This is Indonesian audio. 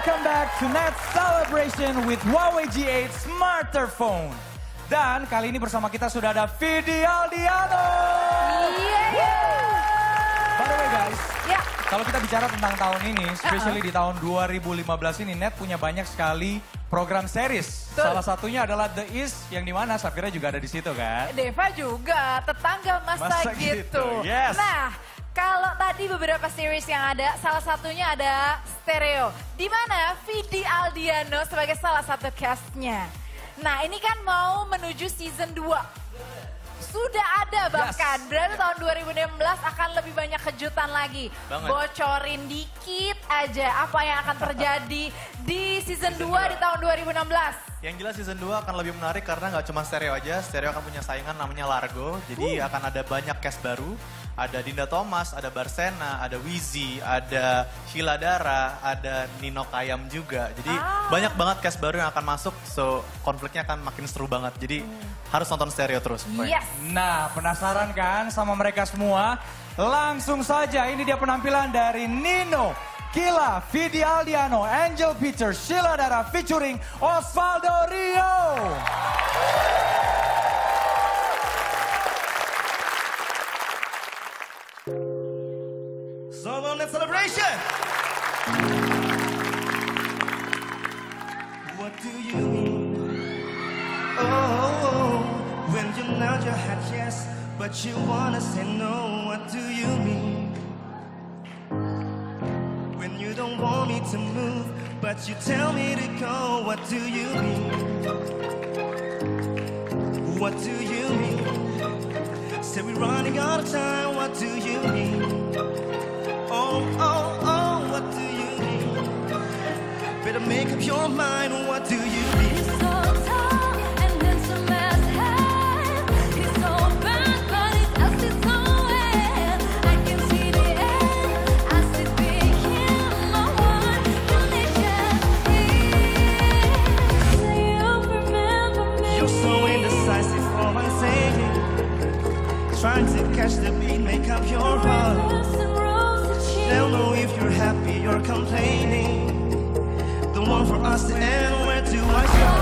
to Net Celebration with Huawei G8 Smarter Phone. Dan kali ini bersama kita sudah ada Vidi Aldiano. Iya. By the way guys, Ya. kalau kita bicara tentang tahun ini, especially di tahun 2015 ini, Net punya banyak sekali program series. Betul. Salah satunya adalah The East, yang di mana Safira juga ada di situ kan? Deva juga, tetangga masa, Masa gitu. gitu, yes. Nah, kalau tadi beberapa series yang ada, salah satunya ada Stereo. Di mana Vidi Aldiano sebagai salah satu castnya. Nah, ini kan mau menuju season 2. Sudah ada bahkan, berarti tahun 2016 akan lebih banyak kejutan lagi. Banget. Bocorin dikit aja apa yang akan terjadi di season 2 di tahun 2016. Yang jelas season 2 akan lebih menarik karena nggak cuma stereo aja, stereo akan punya saingan namanya Largo. Jadi akan ada banyak cast baru. Ada Dinda Thomas, ada Barsena, ada Wizi, ada Sheila Dara, ada Nino Kayam juga. Jadi Ah. banyak banget cast baru yang akan masuk, so konfliknya akan makin seru banget. Jadi harus nonton stereo terus. Yes. Nah, penasaran kan sama mereka semua? Langsung saja, ini dia penampilan dari Nino, Kila, Vidi Aldiano, Angel Peter, Sheila Dara featuring Osvaldo Rio. Solo Net Celebration! What do you mean? Oh, when you nod your head yes, but you wanna say no, what do you mean? Don't want me to move, but you tell me to go, what do you mean? What do you mean? Say we're running out of time, what do you mean? Oh, oh, Trying to catch the beat, make up your heart. Don't know if you're happy or complaining. The one for us to end, where do I start?